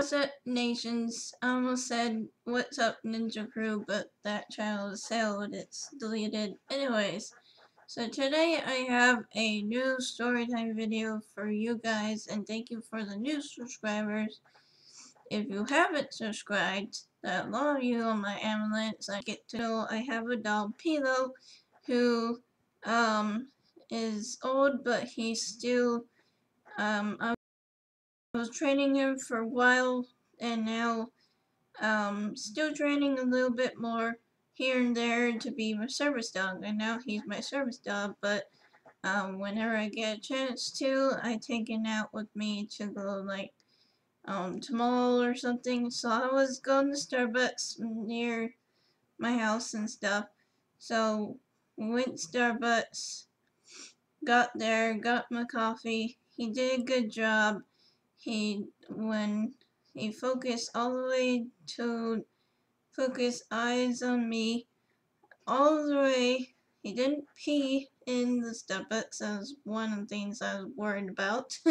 What's up, nations? I almost said, what's up, Ninja Crew, but that channel is sold, it's deleted. Anyways, so today I have a new storytime video for you guys, and thank you for the new subscribers. If you haven't subscribed, a love you on my amulets, I get to know I have a dog, Pilo, who, um, is old, but he's still, um, I was training him for a while and now um, still training a little bit more here and there to be my service dog. And now he's my service dog but um, whenever I get a chance to I take him out with me to go like um, to mall or something. So I was going to Starbucks near my house and stuff. So went to Starbucks got there got my coffee. He did a good job he when he focused all the way to focus eyes on me all the way he didn't pee in the Starbucks that was one of the things I was worried about.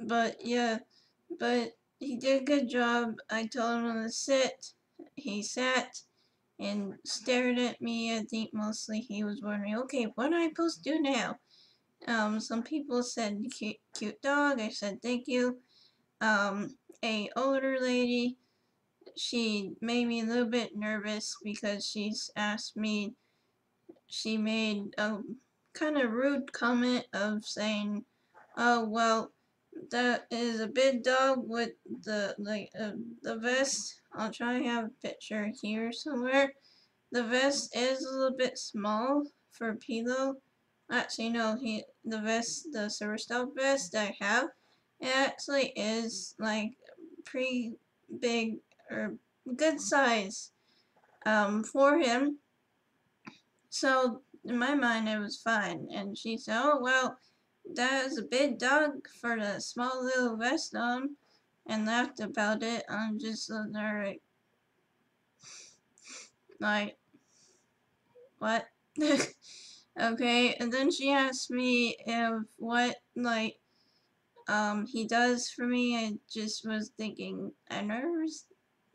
But yeah but he did a good job. I told him to sit. He sat and stared at me. I think mostly he was wondering okay what am I supposed to do now um, some people said cute, cute dog. I said thank you. Um, a older lady, she made me a little bit nervous because she's asked me, she made a kind of rude comment of saying, oh, well, that is a big dog with the, like, uh, the vest. I'll try to have a picture here somewhere. The vest is a little bit small for Pilo. Actually, no, he the vest, the service dog vest I have, it actually is like pretty big or good size um, for him. So in my mind, it was fine. And she said, "Oh well, that is a big dog for the small little vest on," and laughed about it. I'm just like, like, what? Okay, and then she asked me if what, like, um, he does for me. I just was thinking, I.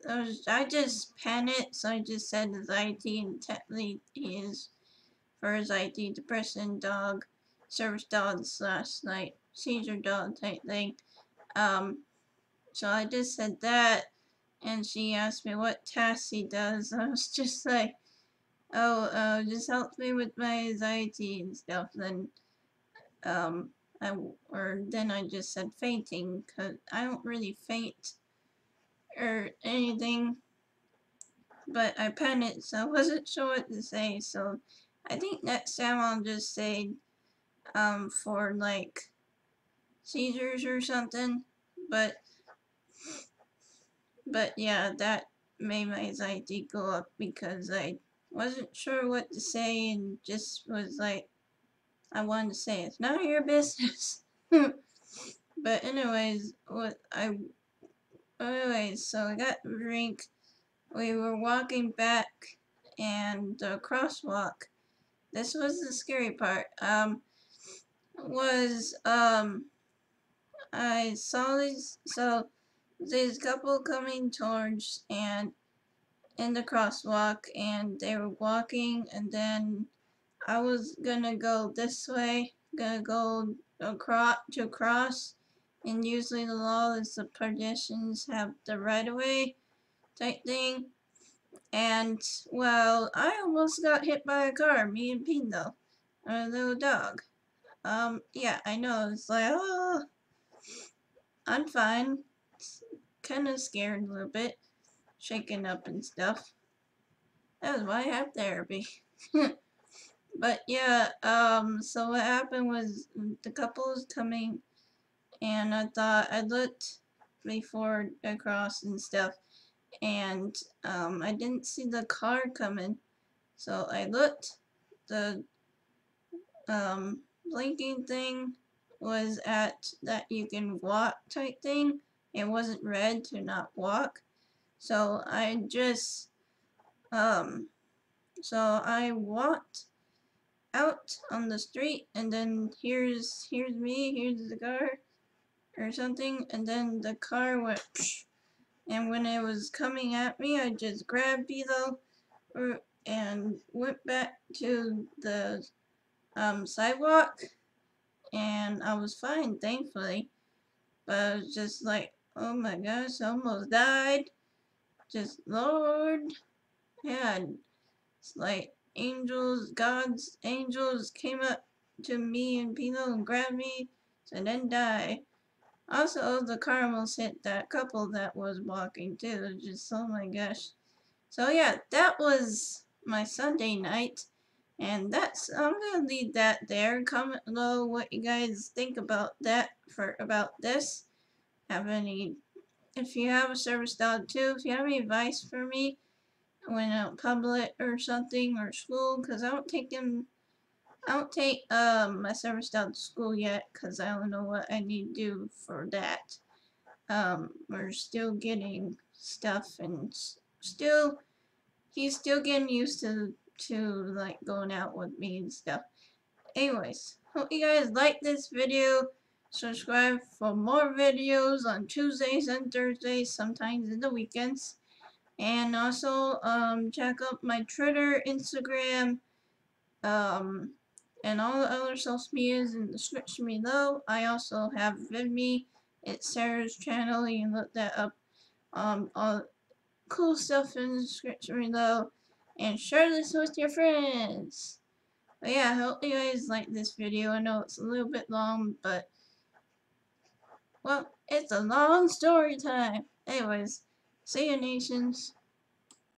I, was, I just panicked, so I just said anxiety, and technically he is for his IT depression dog, service dog slash, night, seizure dog type thing. Um, so I just said that, and she asked me what tasks he does. I was just like, oh, uh, just helps me with my anxiety and stuff, then, um, I, or then I just said fainting, because I don't really faint, or anything, but I panicked, so I wasn't sure what to say, so I think next time I'll just say, um, for, like, seizures or something, but, but yeah, that made my anxiety go up because I wasn't sure what to say and just was like, I wanted to say it's none of your business. but anyways, what I, anyways, so I got a drink. We were walking back and the crosswalk. This was the scary part. Um, was um, I saw these so there's a couple coming towards and in the crosswalk and they were walking and then I was gonna go this way, gonna go across to cross and usually the law is the pedestrians have the right of way type thing and well I almost got hit by a car, me and Pino, a little dog. Um yeah I know it's like oh I'm fine. Kinda scared a little bit shaken up and stuff. That was why I have therapy. but yeah, um, so what happened was the couple was coming and I thought I looked before I crossed and stuff and um, I didn't see the car coming so I looked the um, blinking thing was at that you can walk type thing it wasn't red to not walk so I just, um, so I walked out on the street and then here's, here's me, here's the car. or something, and then the car went and when it was coming at me, I just grabbed Beetle and went back to the um, sidewalk, and I was fine, thankfully. But I was just like, oh my gosh, I almost died. Just, Lord. Yeah, it's like angels, God's angels came up to me and Pino and grabbed me, and then die. Also, the car almost hit that couple that was walking too. Just, oh my gosh. So yeah, that was my Sunday night. And that's, I'm gonna leave that there. Comment below what you guys think about that, for about this. Have any, if you have a service dog too, if you have any advice for me, when out public or something, or school, because I don't take them I don't take um, my service dog to school yet because I don't know what I need to do for that. Um, we're still getting stuff and still, he's still getting used to, to like going out with me and stuff. Anyways, hope you guys like this video. Subscribe for more videos on Tuesdays and Thursdays, sometimes in the weekends. And also, um, check out my Twitter, Instagram, um, and all the other social medias in the description below. I also have VidMe. It's Sarah's channel. You can look that up. Um, all cool stuff in the description below. And share this with your friends. But yeah, I hope you guys like this video. I know it's a little bit long, but well, it's a long story time. Anyways, see you nations.